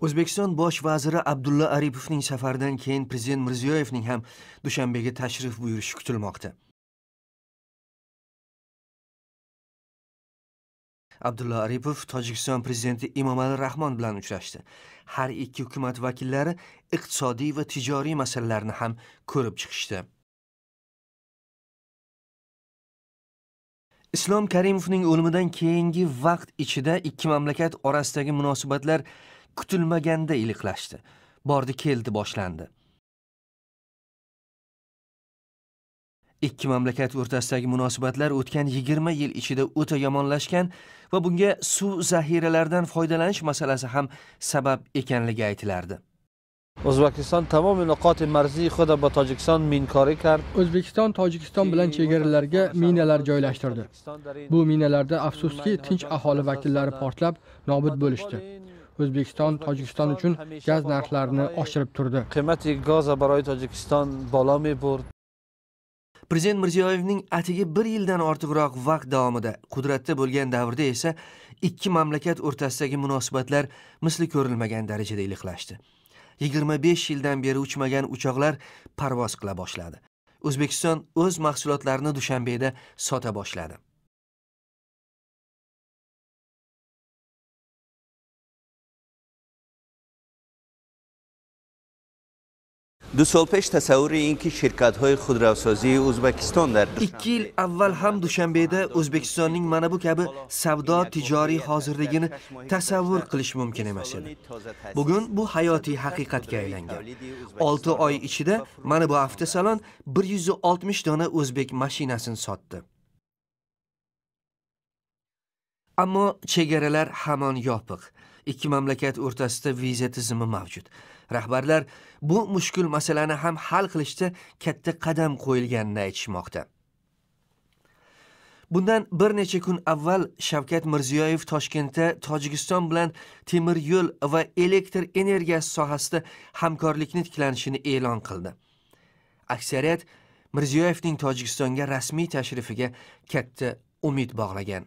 o'zbekiston bosh vaziri abdulla aripovning safaridan keyin prezident mirziyoyevning ham dushanbega tashrif buyurishi kutilmoqda. Abdulla aripov tojikiston prezidenti emomali rahmon bilan uchrashdi. Har ikki hukumat vakillari iqtisodiy va tijoriy masalalarni ham ko'rib chiqishdi. Islom karimovning o'limidan keyingi vaqt ichida ikki mamlakat orasidagi munosabatlar kutilmaganda iliqlashdi. Bordi keldi boshlandi. Ikki mamlakat o'rtasidagi munosabatlar o'tgan 20 yil ichida o'ta yomonlashgan va bunga suv zaxiralaridan foydalanish masalasi ham sabab ekanligi aytilardi. O'zbekiston tamom nuqoti marziy xuda ba tojikiston minkori kard o'zbekiston tojikiston bilan chegaralarga minalar joylashtirdi. Bu minalarda afsuski tinch aholi vakillari portlab nobud bo'lishdi o'zbekiston tojikiston uchun gaz narxlarini oshirib turdi. qiymati gaza baroy tojikiston prezident mirziyoyevning atigi bir yildan ortiqroq vaqt davomida qudratda bo'lgan davrda esa ikki mamlakat o'rtasidagi munosabatlar misli ko'rilmagan darajada iliqlashdi. Yigirma besh yildan beri uchmagan uchoqlar parvoz qila boshladi. O'zbekiston o'z mahsulotlarini dushanbeda sota boshladi ду сол пеш тасаввури ин ки ширкатҳои худравсозии ӯзбекистон дар икки йил аввал ҳам душанбеда o'zbekistonning mana bu kabi savdo tijoriy hozirligini tasavvur qilish mumkin emas edi. Bugun bu hayotiy haqiqatga aylangan. 6 oy ichida mana bu avtosalon 160 dona o'zbek mashinasini sotdi. Ammo chegaralar hamon yopiq. Ikki mamlakat o'rtasida viza tizimi mavjud. Rahbarlar bu mushkul masalani ham hal qilishda katta qadam qo'yilganini aytishmoqda. Bundan bir necha kun avval shavkat mirziyoyev toshkentda tojikiston bilan temir yo'l va elektr energiyasi sohasida hamkorlikni tiklanishini e'lon qildi. Aksariyat mirziyoyevning tojikistonga rasmiy tashrifiga katta umid bog'lagan.